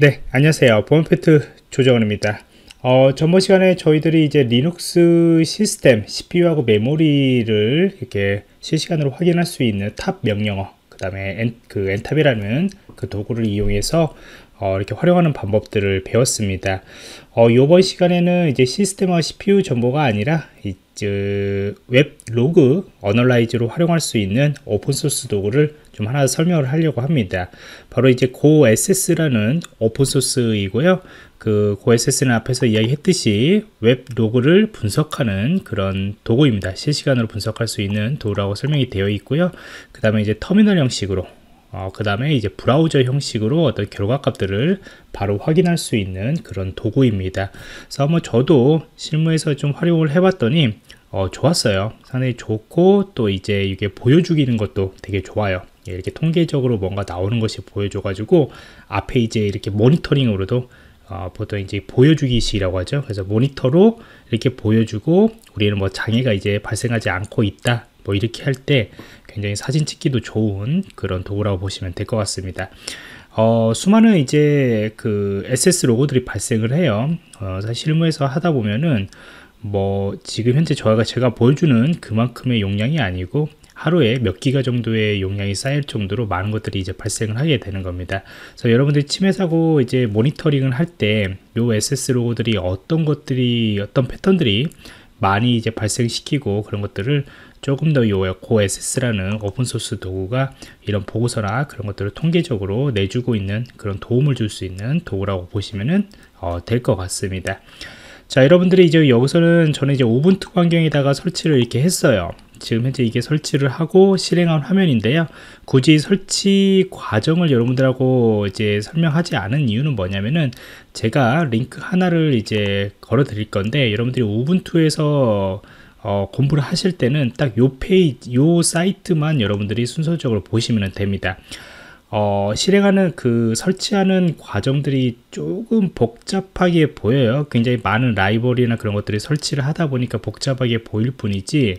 네, 안녕하세요. 보안프로젝트 조정원입니다. 어, 전번 시간에 저희들이 이제 리눅스 시스템, CPU하고 메모리를 이렇게 실시간으로 확인할 수 있는 top 명령어, 그 다음에 엔, 그 ntop이라는 그 도구를 이용해서 어, 이렇게 활용하는 방법들을 배웠습니다. 어, 이번 시간에는 이제 시스템과 CPU 정보가 아니라 웹 로그 analyze로 활용할 수 있는 오픈소스 도구를 좀 하나 설명을 하려고 합니다. 바로 이제 GoAccess라는 오픈소스이고요. 그 GoAccess는 앞에서 이야기했듯이 웹 로그를 분석하는 그런 도구입니다. 실시간으로 분석할 수 있는 도구라고 설명이 되어 있고요. 그 다음에 이제 터미널 형식으로 어, 그 다음에 이제 브라우저 형식으로 어떤 결과값들을 바로 확인할 수 있는 그런 도구입니다. 그래서 한번 저도 실무에서 좀 활용을 해봤더니 어, 좋았어요. 상당히 좋고 또 이제 이게 보여주기는 것도 되게 좋아요. 예, 이렇게 통계적으로 뭔가 나오는 것이 보여줘가지고 앞에 이제 이렇게 모니터링으로도 어, 보통 이제 보여주기식이라고 하죠. 그래서 모니터로 이렇게 보여주고 우리는 뭐 장애가 이제 발생하지 않고 있다. 뭐 이렇게 할 때 굉장히 사진 찍기도 좋은 그런 도구라고 보시면 될 것 같습니다. 어, 수많은 이제 그 SS 로고들이 발생을 해요. 어, 사실 실무에서 하다 보면은 뭐 지금 현재 저희가 제가 보여주는 그만큼의 용량이 아니고 하루에 몇 기가 정도의 용량이 쌓일 정도로 많은 것들이 이제 발생을 하게 되는 겁니다. 그래서 여러분들이 침해 사고 이제 모니터링을 할 때 요 SS 로고들이 어떤 것들이 어떤 패턴들이 많이 이제 발생시키고 그런 것들을 조금 더 요 고SS라는 오픈소스 도구가 이런 보고서나 그런 것들을 통계적으로 내주고 있는 그런 도움을 줄 수 있는 도구라고 보시면 어, 될 것 같습니다. 자 여러분들이 이제 여기서는 저는 이제 우분투 환경에다가 설치를 이렇게 했어요. 지금 현재 이게 설치를 하고 실행한 화면인데요. 굳이 설치 과정을 여러분들하고 이제 설명하지 않은 이유는 뭐냐면은 제가 링크 하나를 이제 걸어 드릴 건데 여러분들이 우분투에서 어, 공부를 하실 때는 딱 요 페이지, 요 사이트만 여러분들이 순서적으로 보시면 됩니다. 어, 실행하는 그 설치하는 과정들이 조금 복잡하게 보여요. 굉장히 많은 라이브러리나 그런 것들이 설치를 하다 보니까 복잡하게 보일 뿐이지,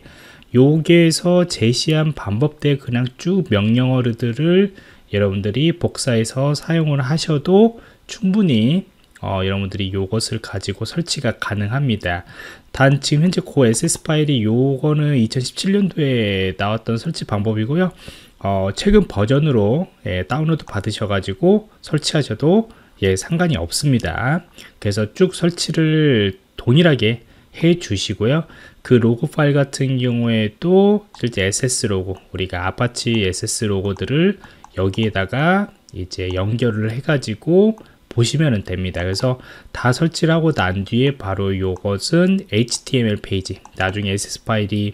여기에서 제시한 방법대 그냥 쭉 명령어들을 여러분들이 복사해서 사용을 하셔도 충분히 어, 여러분들이 이것을 가지고 설치가 가능합니다. 단 지금 현재 고 SS 파일이 요거는 2017년도에 나왔던 설치 방법이고요. 어, 최근 버전으로 예, 다운로드 받으셔가지고 설치하셔도 예, 상관이 없습니다. 그래서 쭉 설치를 동일하게 해 주시고요. 그 로그 파일 같은 경우에도 실제 access 로그, 우리가 아파치 access 로그들을 여기에다가 이제 연결을 해가지고 보시면 됩니다. 그래서 다 설치를 하고 난 뒤에 바로 이것은 HTML 페이지, 나중에 access 파일이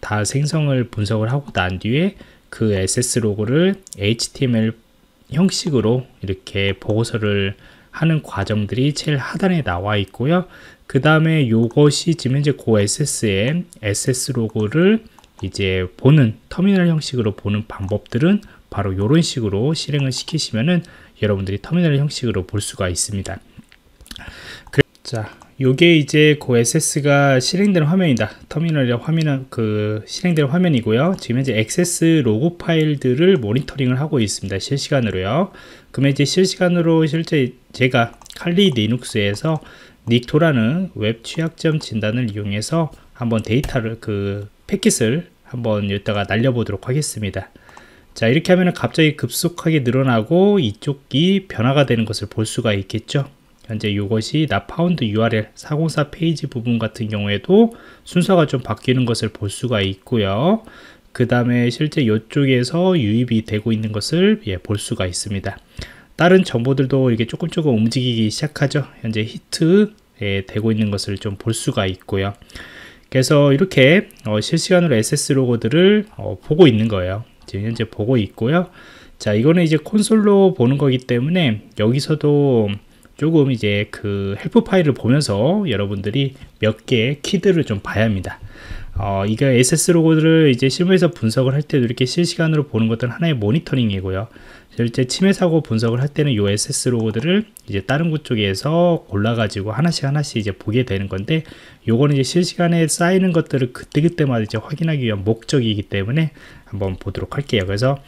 다 생성을 분석을 하고 난 뒤에 그 access 로그를 HTML 형식으로 이렇게 보고서를 하는 과정들이 제일 하단에 나와 있고요. 그 다음에 이것이 지금 현재 고 SS의 SS 로고를 이제 보는 터미널 형식으로 보는 방법들은 바로 이런 식으로 실행을 시키시면은 여러분들이 터미널 형식으로 볼 수가 있습니다. 자, 요게 이제 고 SS가 실행되는 화면이다. 터미널의 화면은 그 실행되는 화면이고요. 지금 현재 액세스 로고 파일들을 모니터링을 하고 있습니다. 실시간으로요. 그러면 이제 실시간으로 실제 제가 칼리 리눅스에서 Nikto라는 웹 취약점 진단을 이용해서 한번 데이터를 그 패킷을 한번 여기다가 날려보도록 하겠습니다. 자 이렇게 하면 갑자기 급속하게 늘어나고 이쪽이 변화가 되는 것을 볼 수가 있겠죠. 현재 이것이 not found URL 404 페이지 부분 같은 경우에도 순서가 좀 바뀌는 것을 볼 수가 있고요. 그 다음에 실제 이쪽에서 유입이 되고 있는 것을 예, 볼 수가 있습니다. 다른 정보들도 이게 조금 조금 움직이기 시작하죠. 현재 히트에 되고 있는 것을 좀 볼 수가 있고요. 그래서 이렇게 어, 실시간으로 access 로그들을 어, 보고 있는 거예요 지금 현재 보고 있고요. 자, 이거는 이제 콘솔로 보는 거기 때문에 여기서도 조금 이제 그 help 파일을 보면서 여러분들이 몇 개의 키들을 좀 봐야 합니다. 어, 이거 SS 로고들을 이제 실무에서 분석을 할 때도 이렇게 실시간으로 보는 것들은 하나의 모니터링이고요. 실제 침해 사고 분석을 할 때는 이 SS 로고들을 이제 다른 곳 쪽에서 골라가지고 하나씩 하나씩 이제 보게 되는 건데 요거는 이제 실시간에 쌓이는 것들을 그때그때마다 이제 확인하기 위한 목적이기 때문에 한번 보도록 할게요. 그래서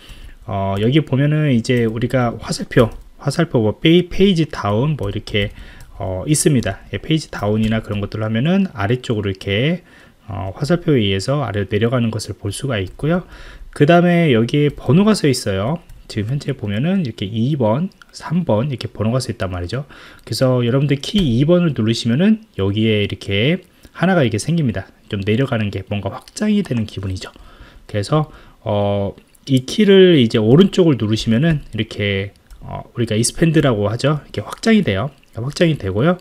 어, 여기 보면은 이제 우리가 화살표 화살표 뭐 페이지 다운 뭐 이렇게 어, 있습니다. 예, page down이나 그런 것들 하면은 아래쪽으로 이렇게 어, 화살표에 의해서 아래로 내려가는 것을 볼 수가 있고요. 그 다음에 여기에 번호가 써 있어요. 지금 현재 보면은 이렇게 2번, 3번 이렇게 번호가 써 있단 말이죠. 그래서 여러분들 키 2번을 누르시면은 여기에 이렇게 하나가 이렇게 생깁니다. 좀 내려가는 게 뭔가 확장이 되는 기분이죠. 그래서 어, 이 키를 이제 오른쪽을 누르시면은 이렇게 어, 우리가 expand라고 하죠. 이렇게 확장이 돼요. 확장이 되고요.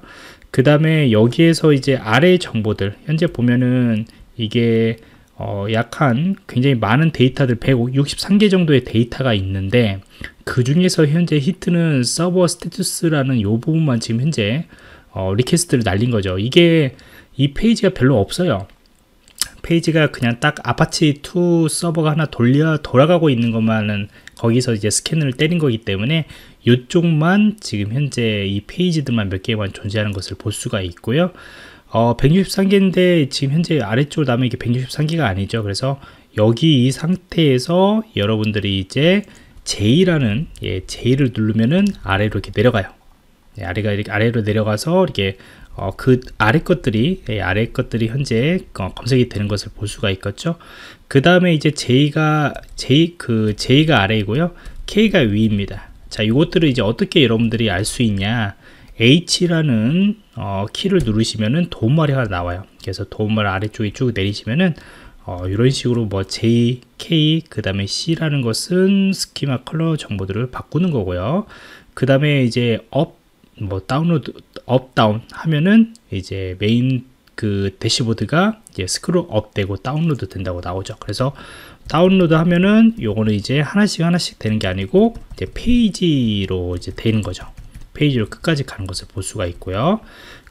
그 다음에 여기에서 이제 아래 정보들 현재 보면은 이게 어, 약한 굉장히 많은 데이터들 163개 정도의 데이터가 있는데 그 중에서 현재 히트는 server status라는 요 부분만 지금 현재 어, request를 날린 거죠. 이게 이 페이지가 별로 없어요. 페이지가 그냥 딱 아파치 2 서버가 하나 돌려 돌아가고 있는 것만은 거기서 이제 스캔을 때린 거기 때문에 이쪽만 지금 현재 이 페이지들만 몇 개만 존재하는 것을 볼 수가 있고요. 어, 163개인데 지금 현재 아래쪽으로 나면 이게 163개가 아니죠. 그래서 여기 이 상태에서 여러분들이 이제 J라는 예, J를 누르면은 아래로 이렇게 내려가요. 예, 아래가 이렇게 아래로 내려가서 이렇게 어, 그 아래 것들이 예, 아래 것들이 현재 어, 검색이 되는 것을 볼 수가 있겠죠. 그 다음에 이제 J가 J 그 J가 아래이고요, K가 위입니다. 자, 이것들을 이제 어떻게 여러분들이 알 수 있냐? H라는 어, 키를 누르시면은 도움말이가 나와요. 그래서 도움말 아래쪽에 쭉 내리시면은 어, 이런 식으로 뭐 J, K, 그 다음에 C라는 것은 schema color 정보들을 바꾸는 거고요. 그 다음에 이제 up, 뭐 다운로드, up, down 하면은 이제 메인 그 대시보드가 이제 scroll up 되고 다운로드 된다고 나오죠. 그래서 다운로드 하면은 요거는 이제 하나씩 하나씩 되는 게 아니고 이제 페이지로 이제 되는 거죠. 페이지로 끝까지 가는 것을 볼 수가 있고요.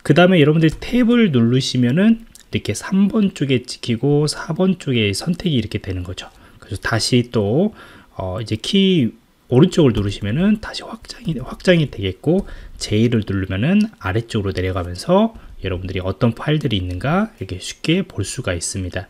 그 다음에 여러분들이 탭을 누르시면은 이렇게 3번 쪽에 찍히고 4번 쪽에 선택이 이렇게 되는 거죠. 그래서 다시 또 어 이제 키 오른쪽을 누르시면은 다시 확장이 확장이 되겠고 J를 누르면은 아래쪽으로 내려가면서 여러분들이 어떤 파일들이 있는가 이렇게 쉽게 볼 수가 있습니다.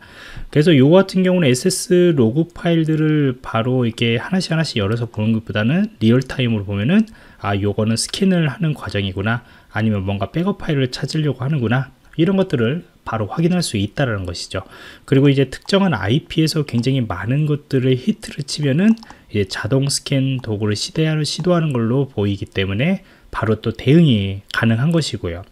그래서 요 같은 경우는 access 로그 파일들을 바로 이렇게 하나씩 하나씩 열어서 보는 것보다는 리얼타임으로 보면은 아 요거는 스캔을 하는 과정이구나 아니면 뭔가 백업 파일을 찾으려고 하는구나 이런 것들을 바로 확인할 수 있다는 것이죠. 그리고 이제 특정한 IP에서 굉장히 많은 것들을 히트를 치면은 자동 스캔 도구를 시도하는 걸로 보이기 때문에 바로 또 대응이 가능한 것이고요.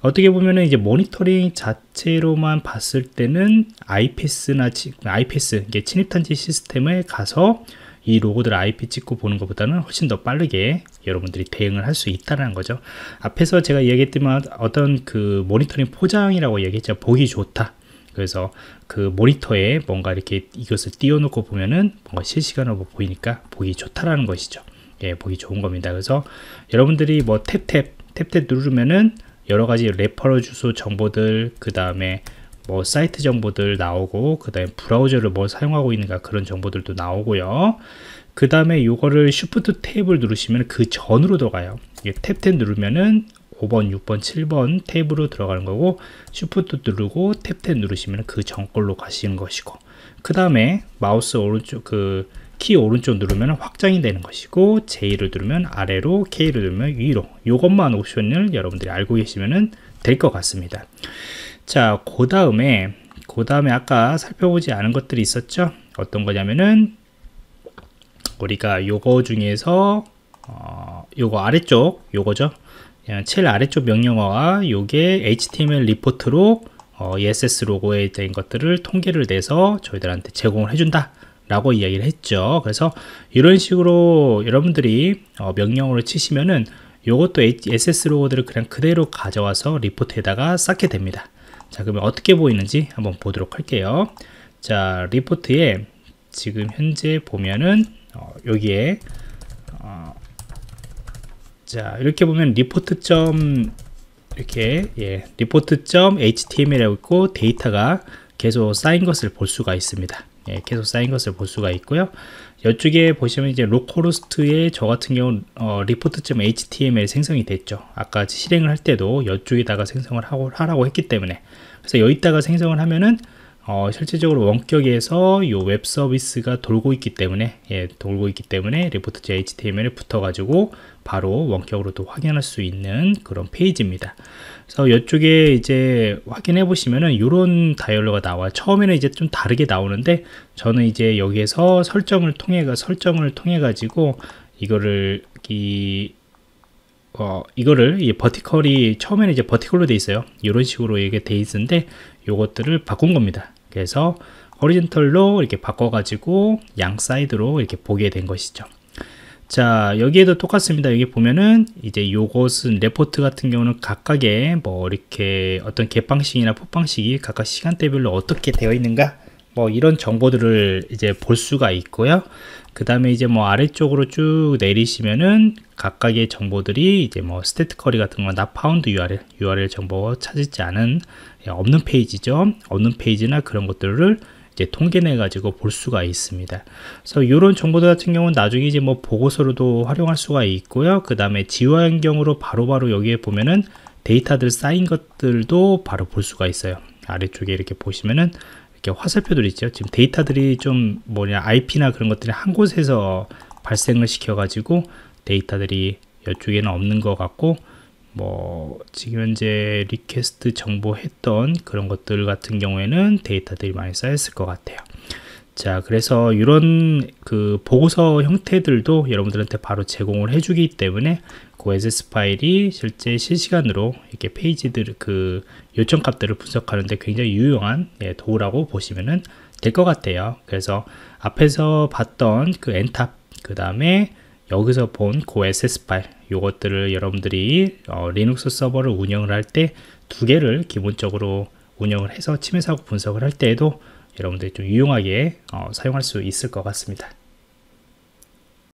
어떻게 보면은 이제 모니터링 자체로만 봤을 때는 IPS나 IPS 이게 침입탄지 시스템에 가서 이 로고들 IP 찍고 보는 것보다는 훨씬 더 빠르게 여러분들이 대응을 할 수 있다는 거죠. 앞에서 제가 얘기했지만 어떤 그 모니터링 포장이라고 얘기했죠. 보기 좋다. 그래서 그 모니터에 뭔가 이렇게 이것을 띄워놓고 보면은 뭔가 실시간으로 보이니까 보기 좋다라는 것이죠. 예, 보기 좋은 겁니다. 그래서 여러분들이 뭐 탭탭 탭탭 누르면은 여러 가지 referrer 주소 정보들 그 다음에 뭐 사이트 정보들 나오고 그 다음에 브라우저를 뭐 사용하고 있는가 그런 정보들도 나오고요 그 다음에 이거를 shift tab을 누르시면 그 전으로 들어가요 탭10 누르면은 5번, 6번, 7번 탭으로 들어가는 거고 쉬프트 누르고 탭10 누르시면 그전 걸로 가시는 것이고 그 다음에 마우스 오른쪽 그 키 오른쪽 누르면 확장이 되는 것이고 J를 누르면 아래로 K를 누르면 위로 이것만 옵션을 여러분들이 알고 계시면 될 것 같습니다 자, 그 다음에, 그 다음에 아까 살펴보지 않은 것들이 있었죠? 어떤 거냐면은, 우리가 요거 중에서, 어, 요거 아래쪽, 요거죠? 제일 아래쪽 명령어와 요게 HTML 리포트로 어, access 로그에 대한 것들을 통계를 내서 저희들한테 제공을 해준다. 라고 이야기를 했죠. 그래서 이런 식으로 여러분들이 어, 명령어를 치시면은 요것도 access 로그들을 그냥 그대로 가져와서 리포트에다가 쌓게 됩니다. 자 그러면 어떻게 보이는지 한번 보도록 할게요 자 리포트에 지금 현재 보면은 어, 여기에 어, 자 이렇게 보면 리포트 점 이렇게 예, 리포트 점 html이라고 있고 데이터가 계속 쌓인 것을 볼 수가 있습니다. 예, 계속 쌓인 것을 볼 수가 있고요. 이쪽에 보시면 이제 localhost에 저 같은 경우 어, report.html 생성이 됐죠. 아까 실행을 할 때도 이쪽에다가 생성을 하고 하라고 했기 때문에. 그래서 여기다가 생성을 하면은 어, 실질적으로 원격에서 이 웹 서비스가 돌고 있기 때문에 예, 돌고 있기 때문에 report HTML에 붙어 가지고 바로 원격으로 도 확인할 수 있는 그런 페이지입니다. 그래서 이쪽에 이제 확인해 보시면은 이런 dialog가 나와. 처음에는 이제 좀 다르게 나오는데 저는 이제 여기에서 설정을 통해 설정을 통해 가지고 이거를 이 어, 이거를 이 vertical이 처음에는 이제 vertical로 돼 있어요. 이런 식으로 이게 돼 있는데 요것들을 바꾼 겁니다. 그래서 horizontal로 이렇게 바꿔가지고 양 사이드로 이렇게 보게 된 것이죠. 자 여기에도 똑같습니다. 여기 보면은 이제 요것은 레포트 같은 경우는 각각의 뭐 이렇게 어떤 개방식이나 폭방식이 각각 시간대별로 어떻게 되어 있는가? 뭐 이런 정보들을 이제 볼 수가 있고요. 그 다음에 이제 뭐 아래쪽으로 쭉 내리시면은 각각의 정보들이 이제 뭐 스테트 커리 같은 거나 파운드 URL URL 정보 찾지 않은 예, 없는 페이지죠 없는 페이지나 그런 것들을 이제 통계내 가지고 볼 수가 있습니다. 그래서 이런 정보들 같은 경우는 나중에 이제 뭐 보고서로도 활용할 수가 있고요. 그 다음에 GUI 환경으로 바로바로 여기에 보면은 데이터들 쌓인 것들도 바로 볼 수가 있어요. 아래쪽에 이렇게 보시면은 이렇게 화살표들 있죠. 지금 데이터들이 좀 뭐냐 IP나 그런 것들이 한 곳에서 발생을 시켜 가지고 데이터들이 이쪽에는 없는 것 같고 뭐 지금 현재 request 정보 했던 그런 것들 같은 경우에는 데이터들이 많이 쌓였을 것 같아요. 자 그래서 이런 그 보고서 형태들도 여러분들한테 바로 제공을 해주기 때문에 GoAccess 파일이 실제 실시간으로 이렇게 페이지들 그 요청 값들을 분석하는데 굉장히 유용한 예, 도구라고 보시면 될것 같아요. 그래서 앞에서 봤던 그 ntop 그 다음에 여기서 본 GoAccess 파일 요것들을 여러분들이 어, 리눅스 서버를 운영을 할 때 두 개를 기본적으로 운영을 해서 침해 사고 분석을 할 때에도 여러분들이 좀 유용하게 어, 사용할 수 있을 것 같습니다.